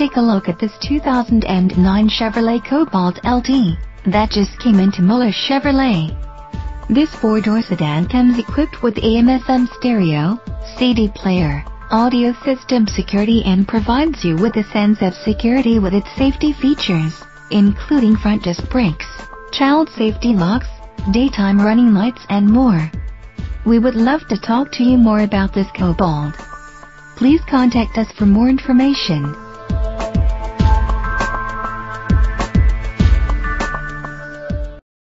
take a look at this 2009 Chevrolet Cobalt LT that just came into Muller Chevrolet. This four-door sedan comes equipped with AM-FM stereo, CD player, audio system security and provides you with a sense of security with its safety features, including front disc brakes, child safety locks, daytime running lights and more. We would love to talk to you more about this Cobalt. Please contact us for more information.